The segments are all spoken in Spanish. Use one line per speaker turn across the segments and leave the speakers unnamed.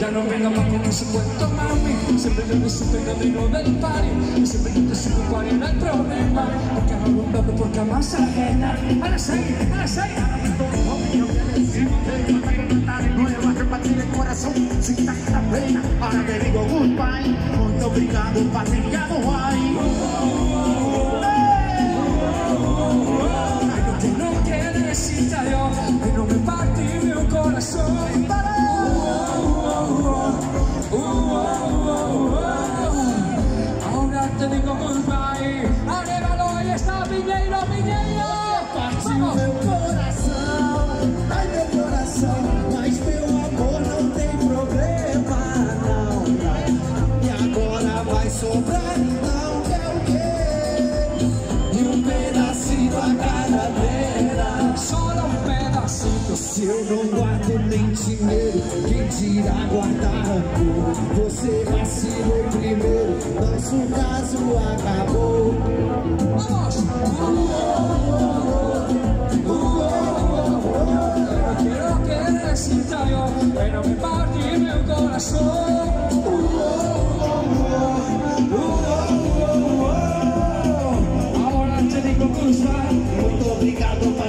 Ya no venga más con ese cuento, mami Siempre yo me supe camino del party Y siempre yo te supe cuál era el problema Porque no lo porque más ajena A las seis, a las seis
Nueva repartir el corazón sin tanta pena Ahora te digo goodbye Muy obrigado,
Ahora te digo goodbye Arévalo, ahí está Piñeiro, Piñeiro.
Partiu meu coração, ai meu coração Mas meu amor não tem problema não E agora vai sobrar então Eu não guardo nem dinheiro Quem dirá guardar rancor? Você vacilou primeiro Nosso caso acabou.
Quiero que decirte adiós Pero me partí mi corazón
Muito obrigado,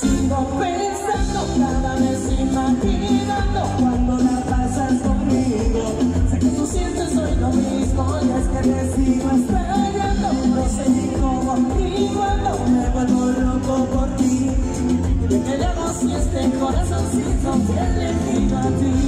sigo pensando, cada vez imaginando cuando la pasas conmigo. Sé que tú sientes hoy lo mismo y es que te sigo extrañando. No sé ni cómo ni cuándo me vuelvo loco por ti. Qué le hago si este corazoncito tiene elegido a ti.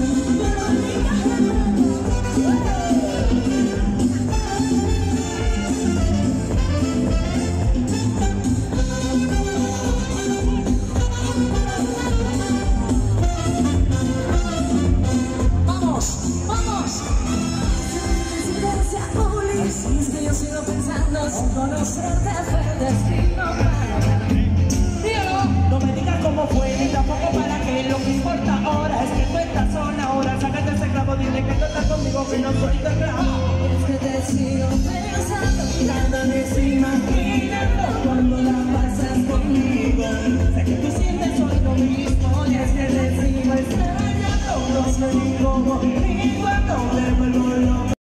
Conmigo, que no soy de rabo.
Es que te sigo pensando.
Cada vez imaginando